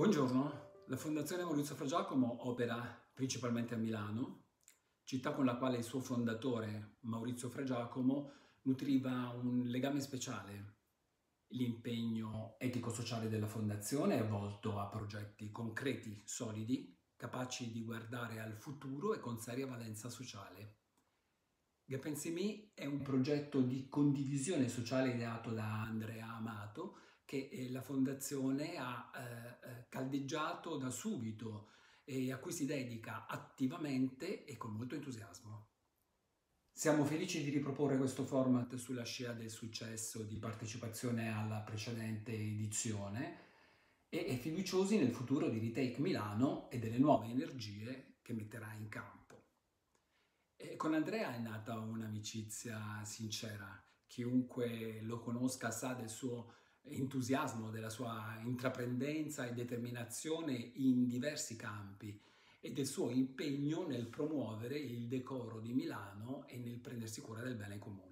Buongiorno, la Fondazione Maurizio Fra Giacomo opera principalmente a Milano, città con la quale il suo fondatore Maurizio Fra Giacomo nutriva un legame speciale. L'impegno etico-sociale della Fondazione è volto a progetti concreti, solidi, capaci di guardare al futuro e con seria valenza sociale. Gapensimi è un progetto di condivisione sociale ideato da Andrea Amato che eh, la Fondazione ha eh, eh, caldeggiato da subito e a cui si dedica attivamente e con molto entusiasmo. Siamo felici di riproporre questo format sulla scia del successo di partecipazione alla precedente edizione e fiduciosi nel futuro di Retake Milano e delle nuove energie che metterà in campo. E con Andrea è nata un'amicizia sincera. Chiunque lo conosca sa del suo entusiasmo, della sua intraprendenza e determinazione in diversi campi e del suo impegno nel promuovere il decoro di Milano e nel prendersi cura del bene comune.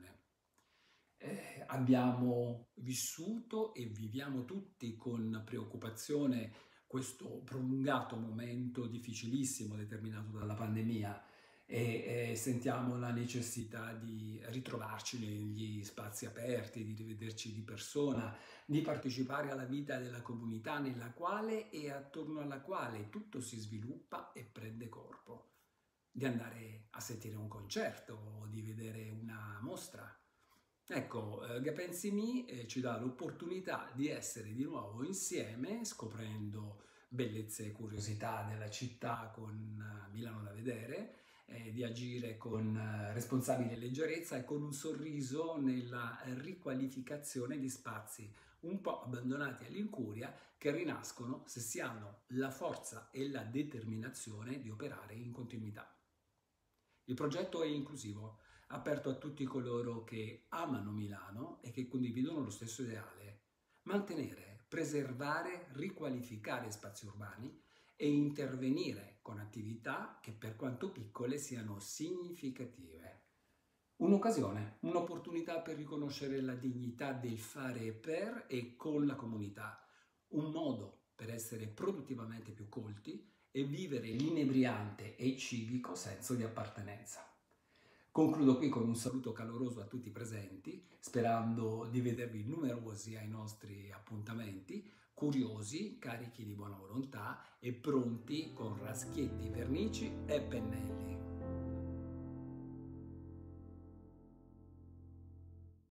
Eh, abbiamo vissuto e viviamo tutti con preoccupazione questo prolungato momento difficilissimo determinato dalla pandemia e, e, sentiamo la necessità di ritrovarci negli spazi aperti, di rivederci di persona, di partecipare alla vita della comunità nella quale e attorno alla quale tutto si sviluppa e prende corpo, di andare a sentire un concerto o di vedere una mostra. Ecco, eh, Gapensi Mi eh, ci dà l'opportunità di essere di nuovo insieme, scoprendo bellezze e curiosità della città con uh, Milano da vedere, eh, di agire con eh, responsabile leggerezza e con un sorriso nella riqualificazione di spazi un po' abbandonati all'incuria che rinascono se si hanno la forza e la determinazione di operare in continuità. Il progetto è inclusivo, aperto a tutti coloro che amano Milano e che condividono lo stesso ideale. Mantenere, preservare, riqualificare spazi urbani e intervenire con attività che per quanto piccole siano significative. Un'occasione, un'opportunità per riconoscere la dignità del fare per e con la comunità, un modo per essere produttivamente più colti e vivere l'inebriante e civico senso di appartenenza. Concludo qui con un saluto caloroso a tutti i presenti, sperando di vedervi numerosi ai nostri appuntamenti, curiosi, carichi di buona volontà e pronti con raschietti, vernici e pennelli.